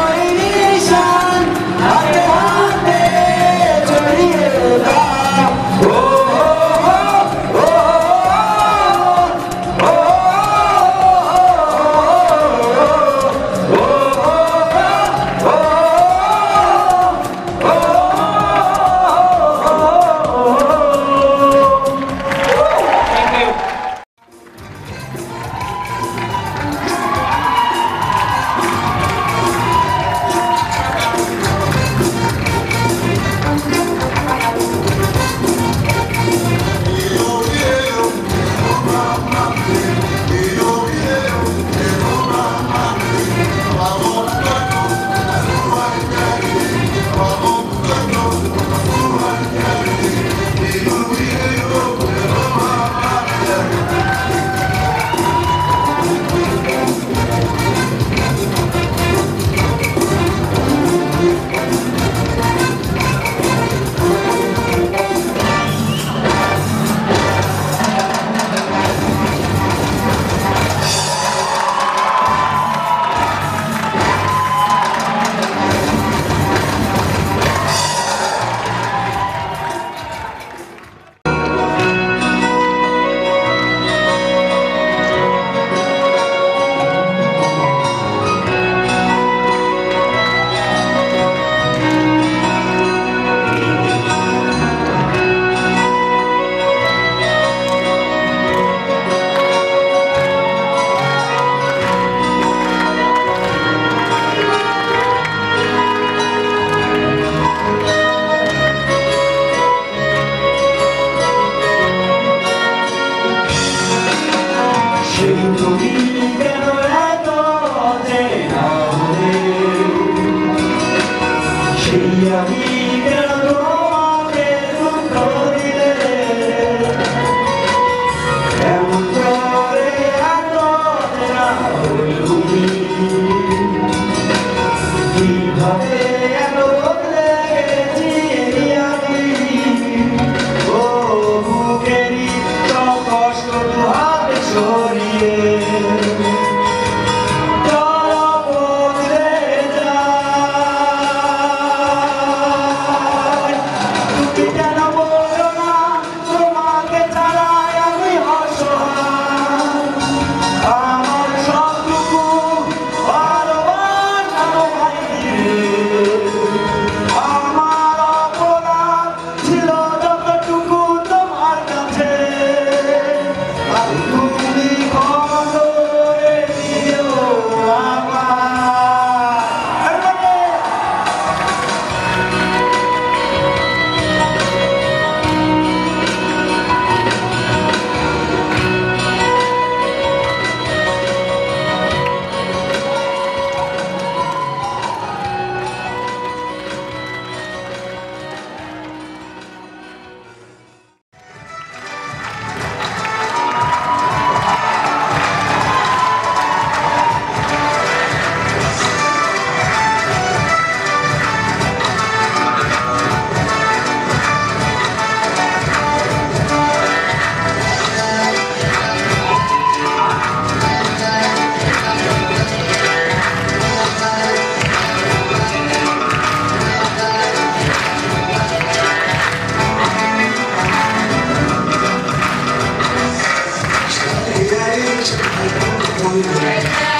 boy. Yeah.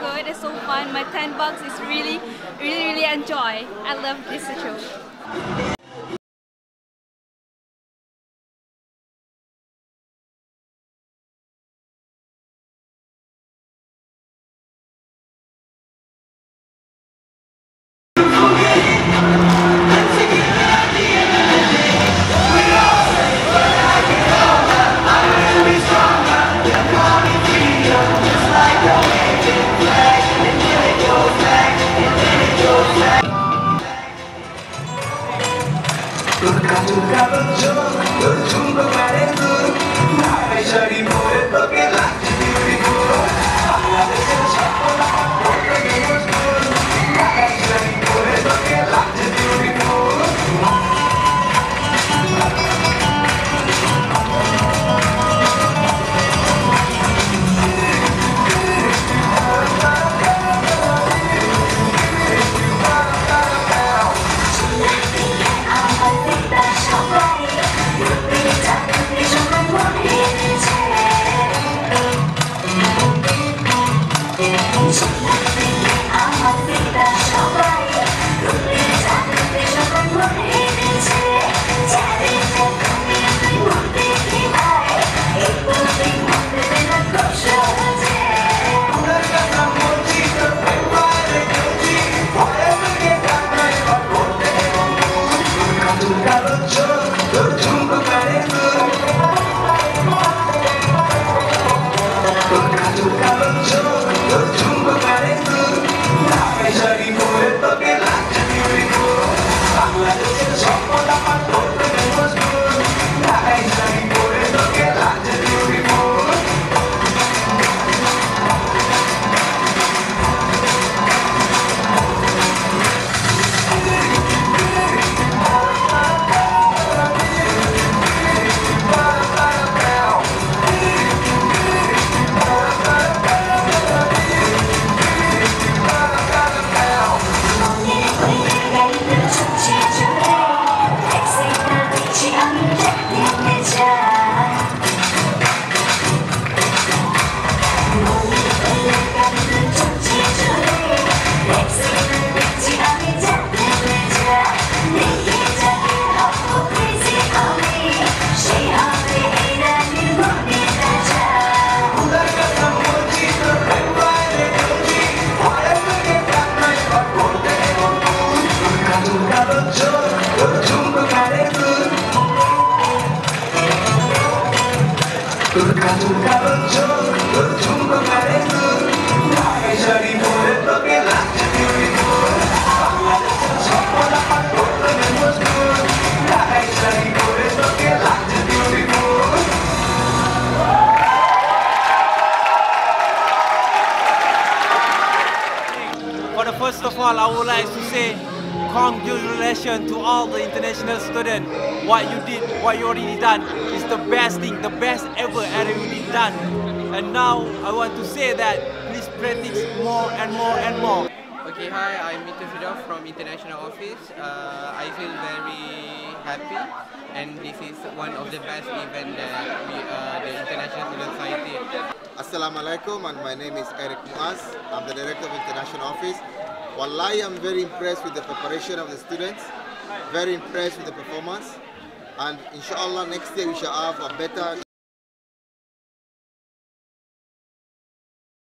Good, it's so fun. My 10 bucks is really, really, really enjoy. I love this show. Congratulations to all the international students. What you did, what you already done, is the best thing, the best ever already done. And now I want to say that please practice more and more and more. Okay, hi, I'm Mito Firdaus from International Office. Uh, I feel very happy and this is one of the best event that we, uh, the International Student Society Assalamu alaikum and my name is Eric Muaz. I'm the director of International Office. Wallahi, I'm very impressed with the preparation of the students, very impressed with the performance. And inshallah, next year we shall have a better